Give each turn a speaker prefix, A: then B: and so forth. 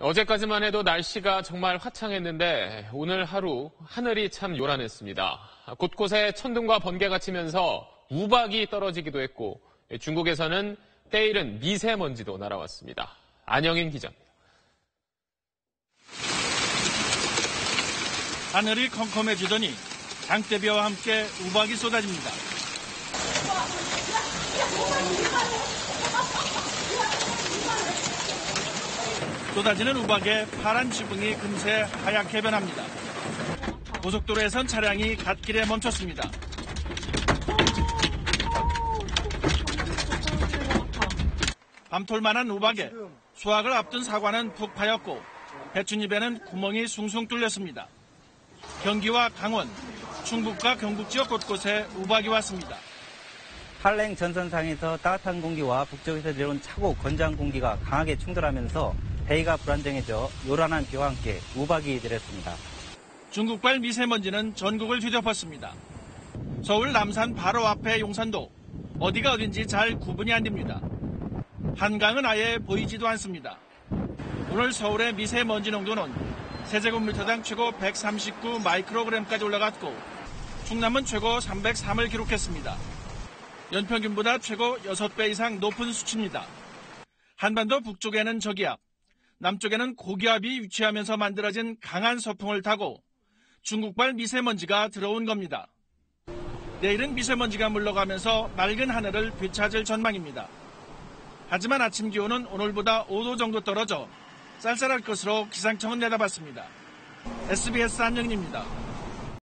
A: 어제까지만 해도 날씨가 정말 화창했는데 오늘 하루 하늘이 참 요란했습니다. 곳곳에 천둥과 번개가 치면서 우박이 떨어지기도 했고 중국에서는 때이른 미세먼지도 날아왔습니다. 안영인 기자입니다.
B: 하늘이 컴컴해지더니 장대비와 함께 우박이 쏟아집니다. 쏟아지는 우박에 파란 지붕이 금세 하얗게 변합니다. 고속도로에선 차량이 갓길에 멈췄습니다. 밤톨만한 우박에 수확을 앞둔 사과는 푹 파였고 배춧잎에는 구멍이 숭숭 뚫렸습니다. 경기와 강원, 충북과 경북 지역 곳곳에 우박이 왔습니다.
C: 한랭 전선상에서 따뜻한 공기와 북쪽에서 내려온 차고 건조한 공기가 강하게 충돌하면서 대기가 불안정해져 요란한 비와 함께 우박이 내렸습니다.
B: 중국발 미세먼지는 전국을 뒤덮었습니다. 서울 남산 바로 앞에 용산도 어디가 어딘지 잘 구분이 안 됩니다. 한강은 아예 보이지도 않습니다. 오늘 서울의 미세먼지 농도는 세제곱미터당 최고 139 마이크로그램까지 올라갔고 충남은 최고 303을 기록했습니다. 연평균보다 최고 6배 이상 높은 수치입니다. 한반도 북쪽에는 저기압, 남쪽에는 고기압이 위치하면서 만들어진 강한 서풍을 타고 중국발 미세먼지가 들어온 겁니다. 내일은 미세먼지가 물러가면서 맑은 하늘을 되찾을 전망입니다. 하지만 아침 기온은 오늘보다 5도 정도 떨어져 쌀쌀할 것으로 기상청은 내다봤습니다. SBS 안영입니다.